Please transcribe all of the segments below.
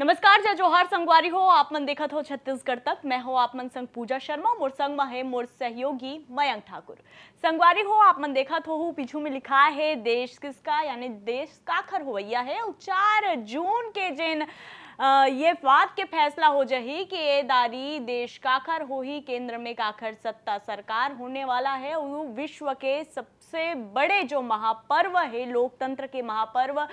नमस्कार, जय जोहार, संगवारी हो, आप मन देखत हो छत्तीसगढ़ तक। मैं हो आप मन संग पूजा शर्मा, मोर संग में है मोर सहयोगी मयंक ठाकुर। संगवारी हो, आप मन देखत हो पीछू में लिखा है, देश किसका, यानी देश काखर होवैया है चार जून के जिन ये बात के फैसला हो जही कि ये दारी देश काखर, हो ही केंद्र में काखर, सत्ता सरकार होने वाला है। वो विश्व के सबसे बड़े जो महापर्व है, लोकतंत्र के महापर्व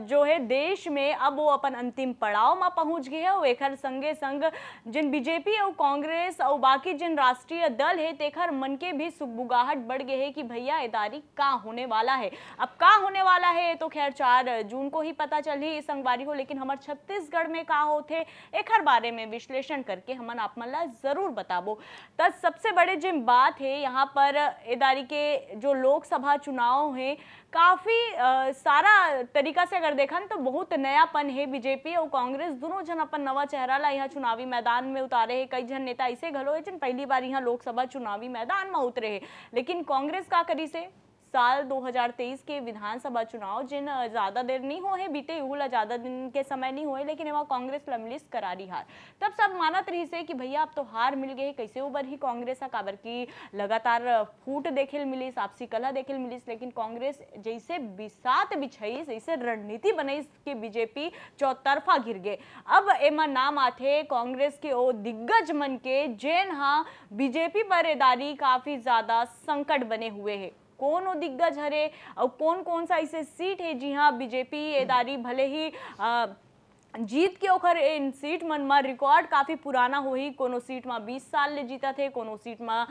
जो है देश में, अब वो अपन अंतिम पड़ाव में पहुँच गए है। एकर संगे संग जिन बीजेपी और कांग्रेस और बाकी जिन राष्ट्रीय दल है, तेखर मन के भी सुगबुगाहट बढ़ गए है कि भैया ये दारी का होने वाला है। अब का होने वाला है तो खैर चार जून को ही पता चल ही इस संगवारी को, लेकिन हमार छत्तीसगढ़ में का होते एकर बारे में विश्लेषण करके हमन आप मन ला ज़रूर बताबो। त सबसे बड़े जिन बात है, यहाँ पर इदारी के जो लोकसभा चुनाव है, काफ़ी सारा तरीका से अगर देखा तो बहुत नयापन है बीजेपी और कांग्रेस। दोनों जन अपन नवा चेहरा ला यहाँ चुनावी मैदान में उतारे है। कई जन नेता ऐसे है जिन पहली बार यहाँ लोकसभा चुनावी मैदान में उतरे है। लेकिन कांग्रेस का करी से? साल 2023 के विधानसभा चुनाव, जिन ज़्यादा देर नहीं हो है, बीते युगला ज़्यादा दिन के समय नहीं हुए, लेकिन एमा कांग्रेस लमलिस करारी हार। तब सब मानत रही से कि भैया, अब तो हार मिल गए कैसे उबर ही कांग्रेस है काबर की लगातार फूट देखे मिलिस आपसी कला देखे मिलिस लेकिन कांग्रेस जैसे बिसात बिछई, जैसे रणनीति बनई के बीजेपी चौतरफा घिर गए। अब एमा नाम आथे कांग्रेस के ओ दिग्गज मन के, जेन हाँ बीजेपी पर काफ़ी ज़्यादा संकट बने हुए है। कौन वो दिग्गज हरे और कौन कौन सा ऐसे सीट है? जी हाँ बीजेपी एदारी भले ही अ, जीत के ओखर इन सीट मन में रिकॉर्ड काफ़ी पुराना हो ही। कोनो सीट में 20 साल ले जीता थे कोनो सीट में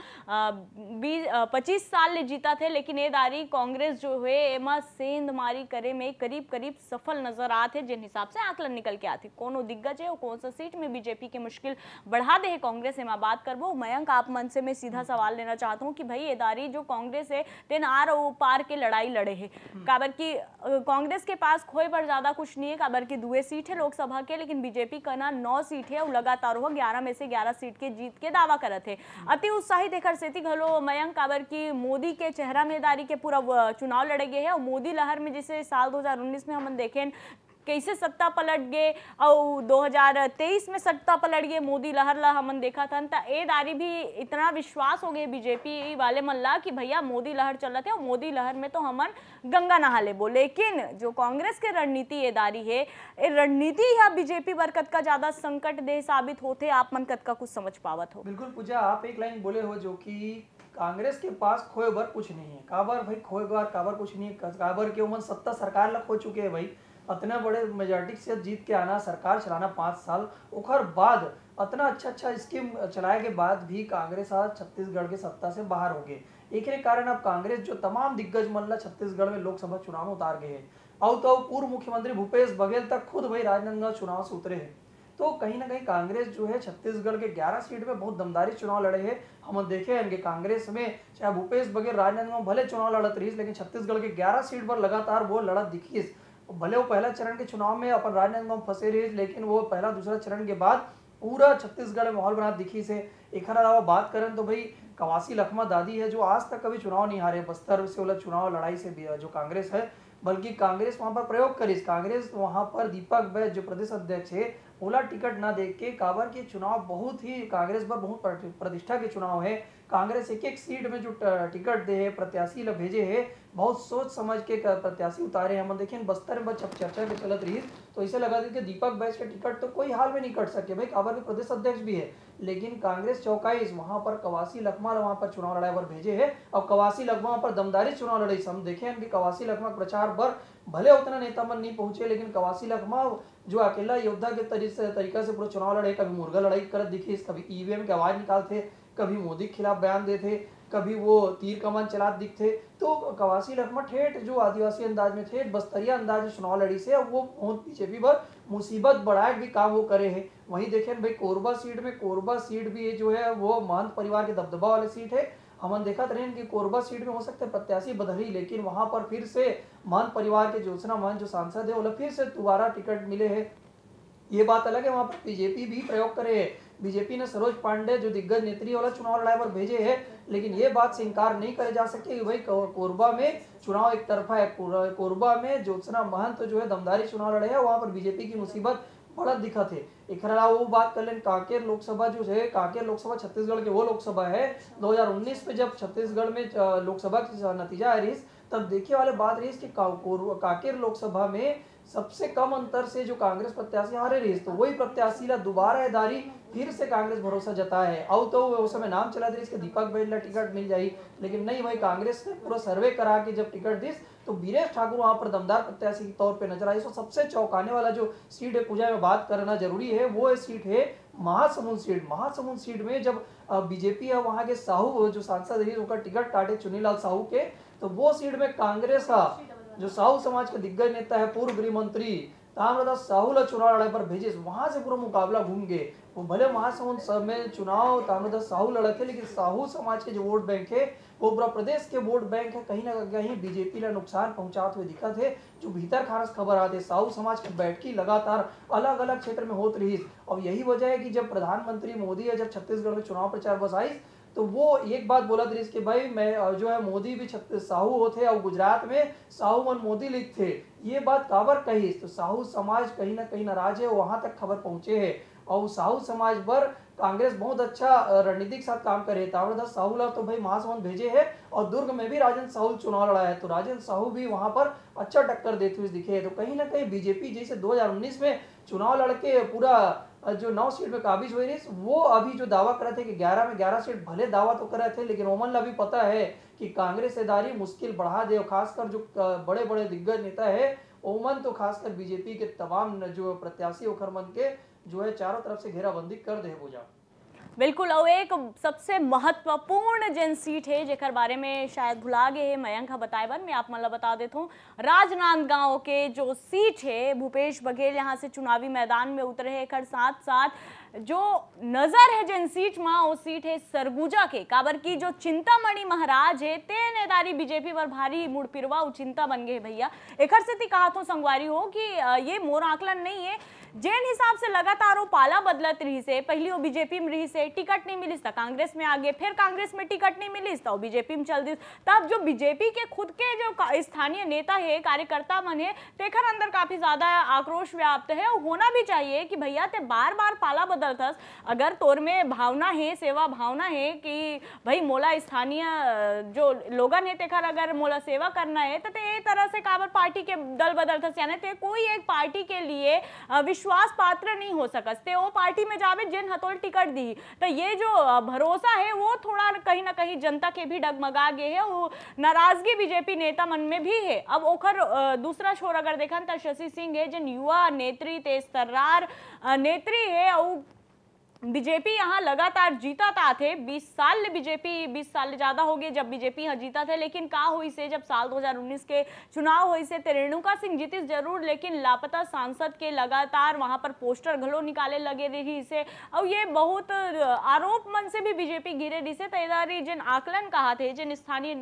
बीस पच्चीस साल ले जीता थे लेकिन ये दारी कांग्रेस जो है एमा सेंध मारी करे में करीब करीब सफल नज़र आते जिन हिसाब से आकलन निकल के आती कोनो दिग्गज है और कौन सा सीट में बीजेपी के मुश्किल बढ़ा दे है कांग्रेस एमा बात करबो। मयंक आप मन से मैं सीधा सवाल लेना चाहता हूँ कि भाई ये दारी जो कांग्रेस है तेन आर ओ पार के लड़ाई लड़े है। काबर की कांग्रेस के पास खोए पर ज़्यादा कुछ नहीं है काबर की दुए सीट है लोकसभा के, लेकिन बीजेपी का ना नौ सीट है लगातार वो ग्यारह में से ग्यारह सीट के जीत के दावा करत है। अति उत्साहित एकर सेती घलो मयंक काबर की मोदी के चेहरा मेदारी के पूरा चुनाव लड़े गए है। और मोदी लहर में जैसे साल 2019 में हम देखें कैसे सत्ता पलट गए? और 2023 में सत्ता पलट गए, मोदी लहर ला हमन देखा था त ए दारी भी इतना विश्वास हो गए बीजेपी वाले मन ला कि भैया मोदी लहर चलत है और मोदी लहर में तो हमन गंगा नहा लेबो। लेकिन जो कांग्रेस के रणनीति ये दारी है, ए रणनीति या बीजेपी बरकत का ज़्यादा संकट दे साबित होते आप मन कत का कुछ समझ पावत हो? बिल्कुल, पूजा, आप एक लाइन बोले हो जो कि कांग्रेस के पास खोए बर कुछ नहीं है। काबर भाई, खोए बर, काबर कुछ नहीं है। काबर के उमन सत्ता सरकार ला खो चुके हैं भाई। इतना बड़े मेजोरिटी से जीत के आना, सरकार चलाना पाँच साल उखर बाद इतना अच्छा अच्छा स्कीम चलाए के बाद भी कांग्रेस आज छत्तीसगढ़ के सत्ता से बाहर हो गए। एक कारण अब कांग्रेस जो तमाम दिग्गज मल्ला छत्तीसगढ़ में लोकसभा चुनाव में उतार गए और तो पूर्व मुख्यमंत्री भूपेश बघेल तक खुद भाई राजनांदगांव चुनाव से उतरे हैं। तो कहीं ना कहीं कांग्रेस जो है छत्तीसगढ़ के 11 सीट में बहुत दमदारी चुनाव लड़े हैं। हम देखे हैं कि कांग्रेस में चाहे भूपेश बघेल राजनांदगांव भले चुनाव लड़त रही लेकिन छत्तीसगढ़ के 11 सीट पर लगातार वो लड़त दिखी भले वो पहला चरण के चुनाव में अपन राजनांदगांव फंसे रहे, लेकिन वो पहला दूसरा चरण के बाद पूरा छत्तीसगढ़ में माहौल बना दिखी से। एक अलावा बात करें तो भाई, कवासी लखमा दादी है, जो आज तक कभी चुनाव नहीं हारे, बस्तर से वाला चुनाव लड़ाई से भी जो कांग्रेस है, बल्कि कांग्रेस वहाँ पर प्रयोग करी, कांग्रेस वहाँ पर दीपक बैद जो प्रदेश अध्यक्ष है ओला टिकट ना देख के काबर के चुनाव बहुत ही, कांग्रेस पर बहुत प्रतिष्ठा के चुनाव है। कांग्रेस एक एक सीट में जो टिकट दे है, प्रत्याशी ला भेजे है, बहुत सोच समझ के प्रत्याशी उतारे हैं। हम देखिए बस्तर में बस चर्चा के चलत रही तो इसे लगा दी कि दीपक बैस का टिकट तो कोई हाल में नहीं कट सके। भाई काबर के प्रदेश अध्यक्ष भी है, लेकिन कांग्रेस चौकाईस वहाँ पर कवासी लखमा वहाँ पर चुनाव लड़ाई पर भेजे है। और कवासी लखमा पर दमदारी चुनाव लड़ाई हम देखे हैं कि कवासी लखमा प्रचार पर भले उतना नेता मन नहीं पहुँचे, लेकिन कवासी लखमा जो अकेला योद्धा के तरी, से, तरीका से पूरा चुनाव लड़े, कभी मुर्गा लड़ाई करत दिखी, कभी ईवीएम की आवाज़ निकालते, कभी मोदी के खिलाफ बयान देते, कभी वो तीर कमान चलात दिखते तो कवासी लखमा ठेठ जो आदिवासी अंदाज में थे, बस्तरिया अंदाज में चुनाव लड़ी से वो बहुत बीजेपी पर मुसीबत बढ़ाए भी काम वो करे है। वहीं देखें भाई, कोरबा सीट में, कोरबा सीट भी जो है, वो महंत परिवार के दबदबा वाली सीट है हमन देखा रहे कि कोरबा सीट में हो सकते प्रत्याशी बदली, लेकिन वहाँ पर फिर से मान परिवार के ज्योत्सना मान जो सांसद है फिर से दोबारा टिकट मिले हैं। ये बात अलग है, वहाँ पर बीजेपी भी प्रयोग करे है। बीजेपी ने सरोज पांडे, जो दिग्गज नेत्री वाला चुनाव लड़ाई पर भेजे हैं, लेकिन ये बात से इनकार नहीं करे जा सके कि भाई कोरबा में चुनाव एक तरफा है कोरबा में ज्योत्सना महंत जो है दमदारी चुनाव लड़े हैं, वहाँ पर बीजेपी की मुसीबत बढ़त दिखा है एक वो बात कर लें कांकेर लोकसभा जो है कांकेर लोकसभा छत्तीसगढ़ के वो लोकसभा है। 2019 में जब छत्तीसगढ़ में लोकसभा की नतीजा आ रही तब देखे वाले बात रही का, कांकेर लोकसभा में सबसे कम अंतर से जो कांग्रेस प्रत्याशी हारे रही तो वही प्रत्याशी ला दोबारा एदारी फिर से कांग्रेस भरोसा जताया है। अब तो उस समय नाम चला दे इसके दीपक बैल ला टिकट मिल जाई लेकिन नहीं, वही कांग्रेस ने पूरा सर्वे करा के जब टिकट दी तो बीरेश ठाकुर वहाँ पर दमदार प्रत्याशी के तौर पे नज़र आई सो सबसे चौंकाने वाला जो सीट है पूजा में बात करना ज़रूरी है। वो है सीट है महासमुंद सीट महासमुंद सीट में जब बीजेपी है वहाँ के साहू, जो सांसद रही, उनका टिकट काटे चुनीलाल साहू के तो वो सीट में कांग्रेस जो साहू समाज के दिग्गज नेता है, पूर्व गृह मंत्री, ताम्रदास साहू ला चुनाव लड़ाई पर भेजे, वहाँ से पूरा मुकाबला घूम गए। वो भले महासमुंद सब में चुनाव, ताम्रदास साहू लड़े थे, लेकिन साहू समाज के जो वोट बैंक है, वो पूरा प्रदेश के वोट बैंक है। कहीं ना कहीं बीजेपी ने नुकसान पहुंचाते हुए दिखत है जो भीतर खारस खबर आते, साहू समाज की बैठकी लगातार अलग अलग क्षेत्र में होती रही। और यही वजह है कि जब प्रधानमंत्री मोदी है जब छत्तीसगढ़ में चुनाव प्रचार बस आई तो वो एक बात बोला था कि भाई मैं जो है मोदी भी छत्तीस साहू होते और गुजरात में साहू मन मोदी लिख थे। ये बात काबर कही। तो साहू समाज कहीं ना कहीं नाराज़ है, वहाँ तक खबर पहुँचे है। और साहू समाज पर कांग्रेस बहुत अच्छा रणनीति के साथ काम करे तावरदास साहू ला तो भाई महासमुंद भेजे है और दुर्ग में भी राजेंद्र साहू चुनाव लड़ा है। तो राजेंद्र साहू भी वहाँ पर अच्छा टक्कर देते हुए दिखे हैं। तो कहीं ना कहीं बीजेपी जैसे 2019 में चुनाव लड़के पूरा जो नौ सीट में काबिज हुई रही वो अभी जो दावा कर रहे थे कि 11 में 11 सीट भले दावा तो कर रहे थे, लेकिन ओमन ला भी पता है कि कांग्रेस एदारी मुश्किल बढ़ा दे, और खासकर जो बड़े बड़े दिग्गज नेता है, ओमन तो खासकर बीजेपी के तमाम जो प्रत्याशी ओखर मन के, जो है, चारों तरफ़ से घेराबंदी कर दे पूजा। बिल्कुल, और एक सबसे महत्वपूर्ण जन सीट है, जेकर बारे में शायद भुला गए है मयंक बताए बन मैं आप मतलब बता देता हूँ। राजनांदगांव के जो सीट है, भूपेश बघेल यहाँ से चुनावी मैदान में उतरे है साथ साथ। जो नज़र है, जिन सीट में वो सीट है सरगुजा के। काबर की जो चिंतामणि महाराज है, ते नेतारी बीजेपी पर भारी मुड़ उ चिंता बन गए भैया। एकर से ती कहा तो संगवारी हो कि ये मोर आकलन नहीं है। जेन हिसाब से लगातार वो पाला बदलत रही से पहली वो बीजेपी में रही से टिकट नहीं मिलिस था कांग्रेस में आगे, फिर कांग्रेस में टिकट नहीं मिली वो बीजेपी में चल दी तब जो बीजेपी के खुद के जो स्थानीय नेता है, कार्यकर्ता मन है तेखर अंदर काफ़ी ज़्यादा आक्रोश व्याप्त है। और होना भी चाहिए कि भैया ते बार बार पाला बदलतस अगर तोर में भावना है, सेवा भावना है कि भाई मोला स्थानीय जो लोगन है, तेखर अगर मोला सेवा करना है तो ते तरह से काबर पार्टी के दल बदलतस यानी ते कोई एक पार्टी के लिए विश्वास पात्र नहीं हो सकस। ते वो पार्टी में जावे जिन हतोल टिकट दी तो ये जो भरोसा है, वो थोड़ा कहीं ना कहीं जनता के भी डगमगा गए है, वो नाराज़गी बीजेपी नेता मन में भी है। अब ओखर दूसरा छोर अगर देखन तो शशि सिंह है, जिन युवा नेत्री तेज तर्रार नेत्री है और बीजेपी यहाँ लगातार जीता था। थे 20 साल ले बीजेपी 20 साल ले ज़्यादा हो गए जब बीजेपी यहाँ जीता थे। लेकिन का हुई से जब साल 2019 के चुनाव हुई से ते रेणुका सिंह जीती ज़रूर, लेकिन लापता सांसद के लगातार वहाँ पर पोस्टर घलो निकाले लगे रही से। और ये बहुत आरोप मन से भी बीजेपी गिरे रही से तैयारी जिन आकलन कहा थे, जिन स्थानीय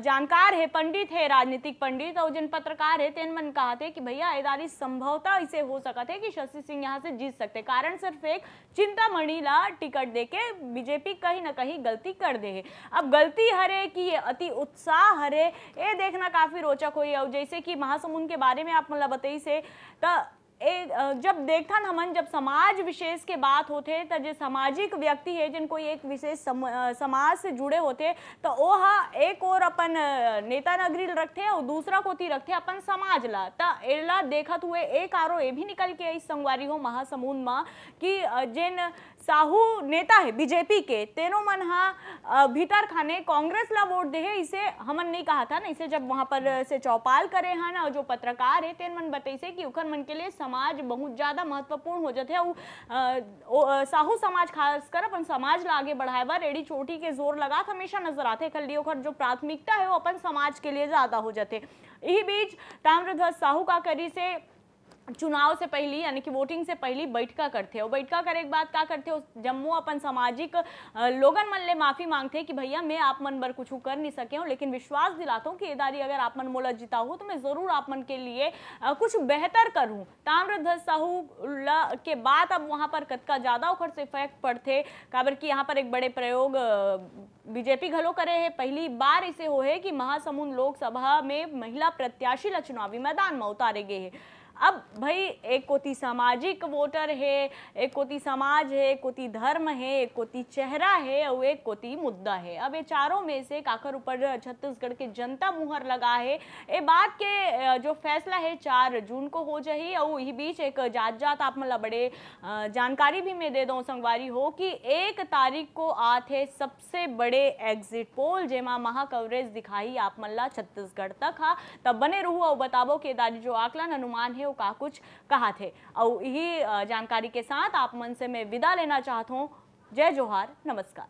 जानकार है, पंडित है, राजनीतिक पंडित और जिन पत्रकार है, तेन मन कहा थे कि भैया एदारी संभवता इसे हो सका थे कि शशि सिंह यहाँ से जीत सकते कारण सिर्फ़ एक चिंतामणि ला टिकट देके बीजेपी कहीं ना कहीं गलती कर दे है। अब गलती हरे कि अति उत्साह हरे, ये देखना काफ़ी रोचक हुई और जैसे कि महासमुंद के बारे में आप मतलब बताई से, त ए जब देखथन हमन जब समाज विशेष के बात होते त जे सामाजिक व्यक्ति है जिन कोई एक विशेष सम, समाज से जुड़े होते तो वो हा एक और अपन नेता नगरी रखते और दूसरा कोती रखते अपन समाज ला। त एला देखत हुए एक आरो ये भी निकल के इस संगवारी हो महासमुंद में कि जिन साहू नेता है, बीजेपी के। तेनो मन हा भीतर खाने कांग्रेस ला वोट दे है, इसे हमन नहीं कहा था ना, इसे जब वहाँ पर से चौपाल करे हैं ना, जो पत्रकार है, तेन मन बताइसे कि उखर मन के लिए समाज बहुत ज़्यादा महत्वपूर्ण हो जाते है। साहू समाज खासकर अपन समाज ला आगे बढ़ाए बर एड़ी चोटी के ज़ोर लगा हमेशा नज़र आते कल ओखर जो प्राथमिकता है, वो अपन समाज के लिए ज़्यादा हो जाते यही बीच ताम्रध्वज साहू का करी से चुनाव से पहली, यानी कि वोटिंग से पहली बैठका करते हो। बैठका करे के बाद का करते हो? जम्मू अपन सामाजिक लोगन मन ले माफ़ी मांगते हैं कि भैया मैं आप मन बर कुछ कर नहीं सके हूँ, लेकिन विश्वास दिलाता हूँ कि इदारी अगर आप मन मोला जिता हो तो मैं ज़रूर आप मन के लिए कुछ बेहतर करूँ। ताम्रध्वज साहू के बाद अब वहाँ पर कतका ज़्यादा ओखर से इफ़ेक्ट पड़ते काबर कि यहाँ पर एक बड़े प्रयोग बीजेपी घलो करे है। पहली बार इसे हो है कि महासमुंद लोकसभा में महिला प्रत्याशी ला चुनावी मैदान में उतारे गए है। अब भाई, एक कोती सामाजिक वोटर है, एक कोती समाज है, एक कोती धर्म है, एक कोती चेहरा है, और एक कोती मुद्दा है। अब ये चारों में से काकर ऊपर छत्तीसगढ़ के जनता मुहर लगा है। ये बात के जो फैसला है चार जून को हो जाही और यही बीच एक जात जात आप मतलब बड़े जानकारी भी मैं दे दो संगवारी हो कि एक तारीख को आते सबसे बड़े एग्जिट पोल, जेमा महा कवरेज दिखाई आप मल्ला छत्तीसगढ़ तक, हा। तब बने रहू और बताबो के दादी जो आकलन अनुमान है वो का कुछ कहा थे। और यही जानकारी के साथ आप मन से मैं विदा लेना चाहता हूँ। जय जोहार, नमस्कार।